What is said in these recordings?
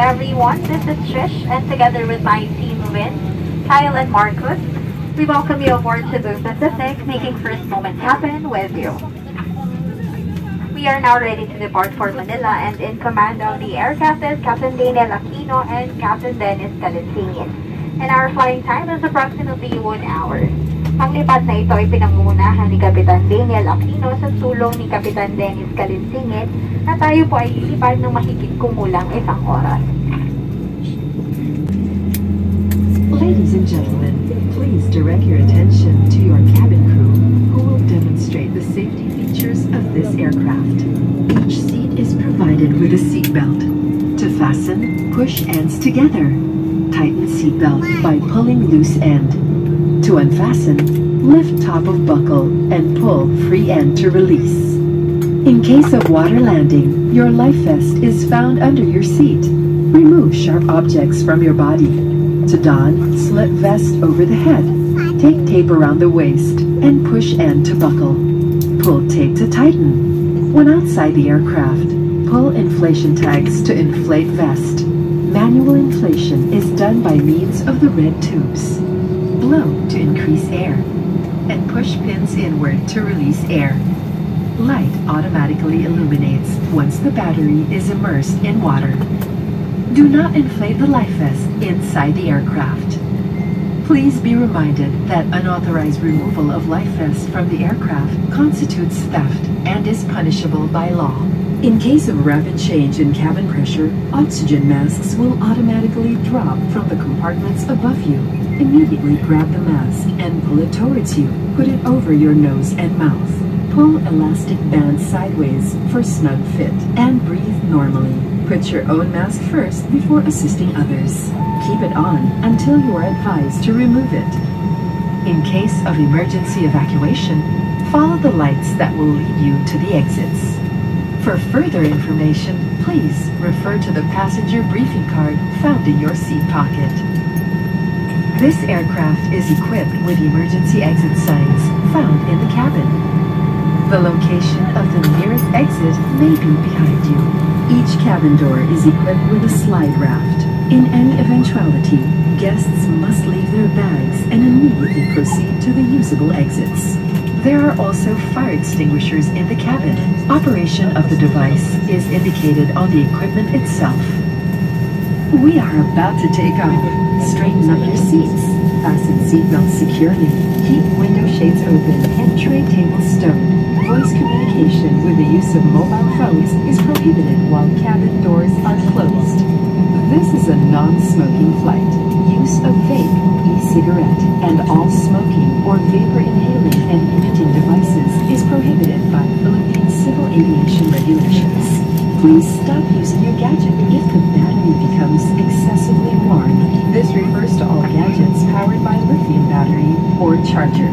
everyone, this is Trish and together with my team Win, Kyle and Marcus, we welcome you aboard to Cebu Pacific, making first moments happen with you. We are now ready to depart for Manila and in command of the aircraft is Captain Daniel Aquino and Captain Dennis Calinsingin. And our flying time is approximately 1 hour. Ang lipad na ito ay pinangungunahan ni Kapitan Daniel Aquino sa tulong ni Kapitan Dennis Calinsingin na tayo po ay lilipad ng mahigit kumulang isang oras. Ladies and gentlemen, please direct your attention to your cabin crew who will demonstrate the safety features of this aircraft. Each seat is provided with a seatbelt. To fasten, push ends together. Tighten seatbelt by pulling loose end. To unfasten, lift top of buckle and pull free end to release. In case of water landing, your life vest is found under your seat. Remove sharp objects from your body. To don, slip vest over the head. Take tape around the waist and push end to buckle. Pull tape to tighten. When outside the aircraft, pull inflation tags to inflate vest. Manual inflation is done by means of the red tubes. Blow to increase air and push pins inward to release air. Light automatically illuminates once the battery is immersed in water. Do not inflate the life vest inside the aircraft. Please be reminded that unauthorized removal of life vests from the aircraft constitutes theft and is punishable by law. In case of rapid change in cabin pressure, oxygen masks will automatically drop from the compartments above you. Immediately grab the mask and pull it towards you. Put it over your nose and mouth. Pull elastic band sideways for snug fit and breathe normally. Put your own mask first before assisting others. Keep it on until you are advised to remove it. In case of emergency evacuation, follow the lights that will lead you to the exits. For further information, please refer to the passenger briefing card found in your seat pocket. This aircraft is equipped with emergency exit signs found in the cabin. The location of the nearest exit may be behind you. Each cabin door is equipped with a slide raft. In any eventuality, guests must leave their bags and immediately proceed to the usable exits. There are also fire extinguishers in the cabin. Operation of the device is indicated on the equipment itself. We are about to take off. Straighten up your seats. Fasten seatbelts securely. Keep window shades open and tray tables stowed. Voice communication with the use of mobile phones is prohibited while cabin doors are closed. This is a non-smoking flight. Use of vape, e-cigarette, and all smoking or vapor inhaling and emitting devices is prohibited by Philippine Civil Aviation regulations. Please stop using your gadget if the battery becomes excessively warm. This refers to all gadgets powered by lithium battery or charger.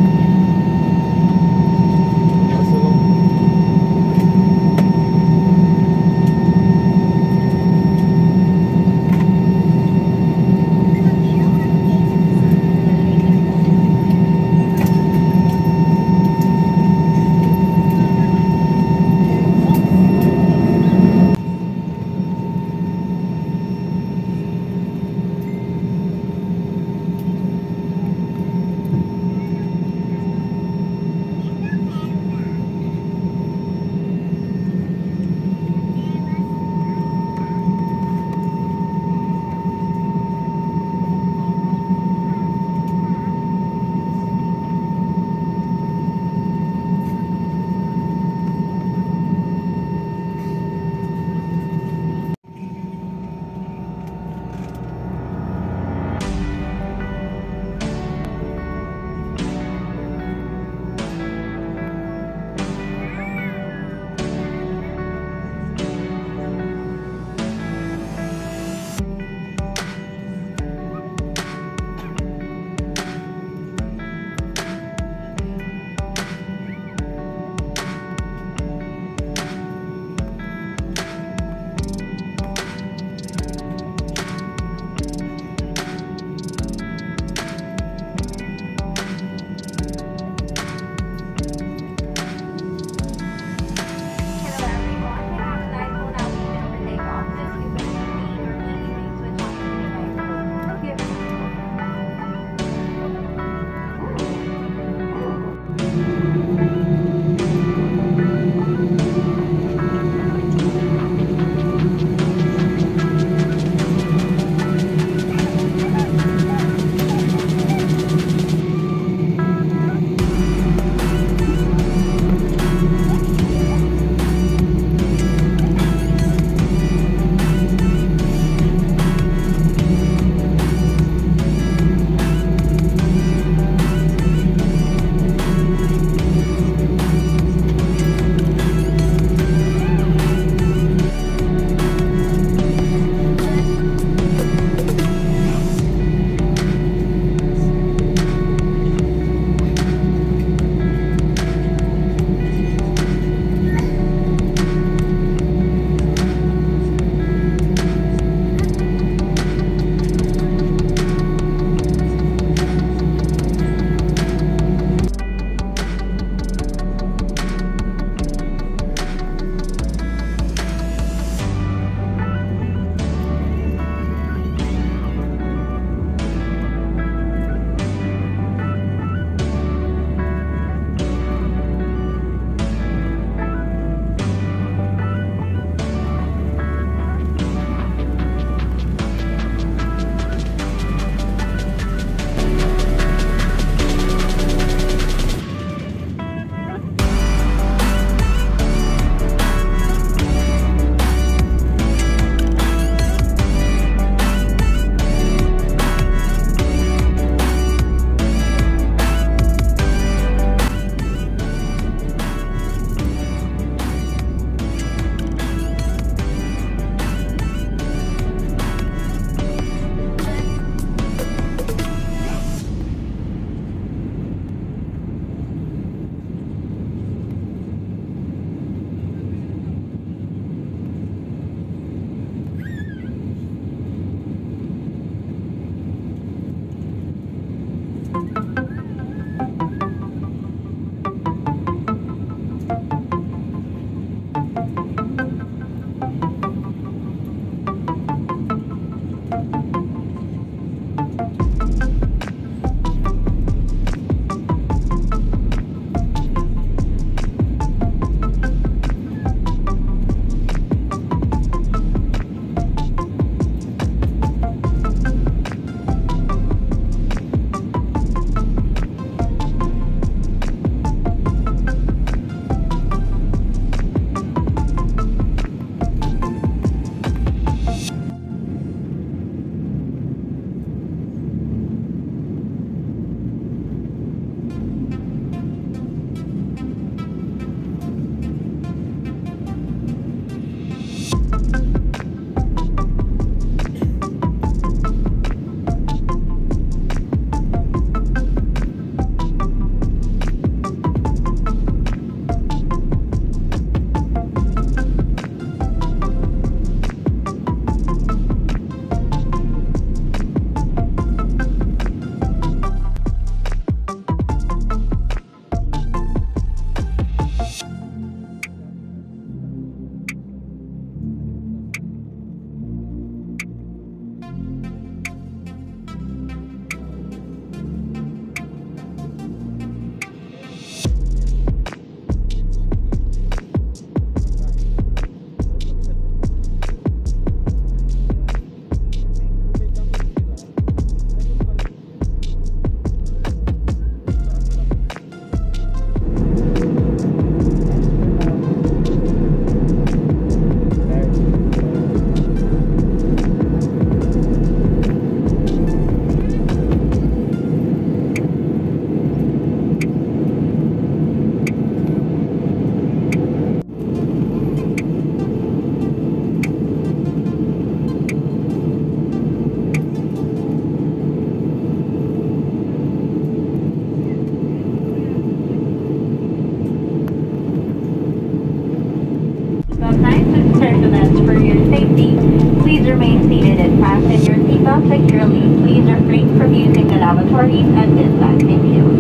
Using the lavatories at this landing field.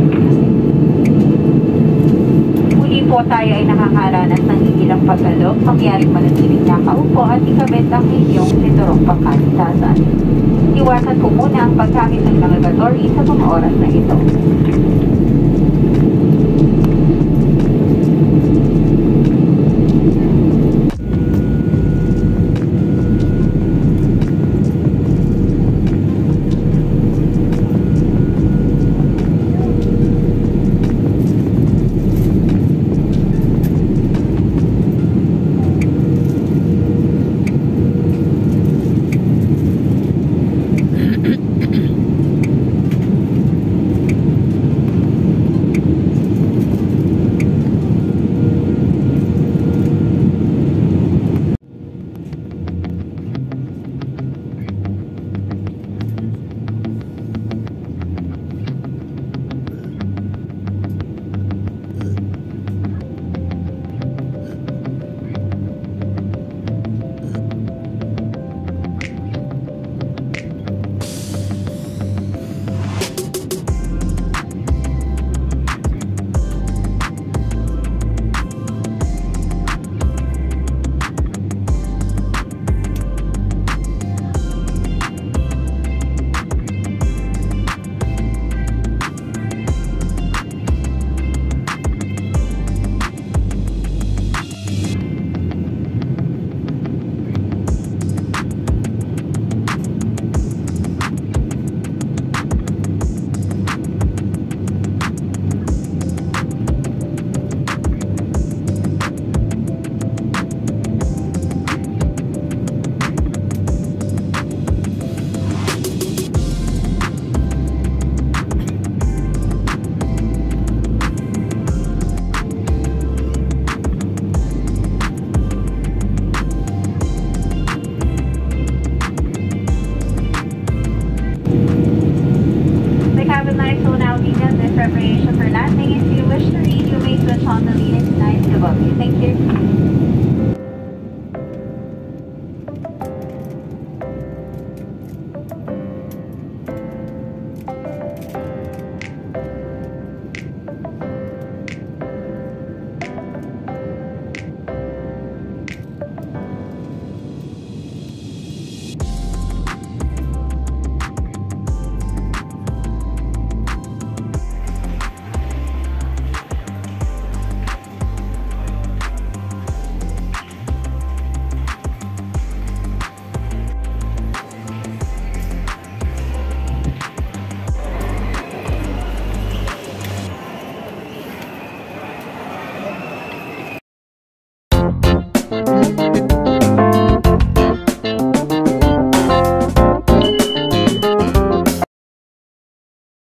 Muli po tayo ay nakakaranas ng ilang pagkalog, mangyaring manatiling nakaupo at ikabit ang inyong sinturong pangkalisasan. Iwasan po muna ang paggamit ng lavatory sa mga oras na ito.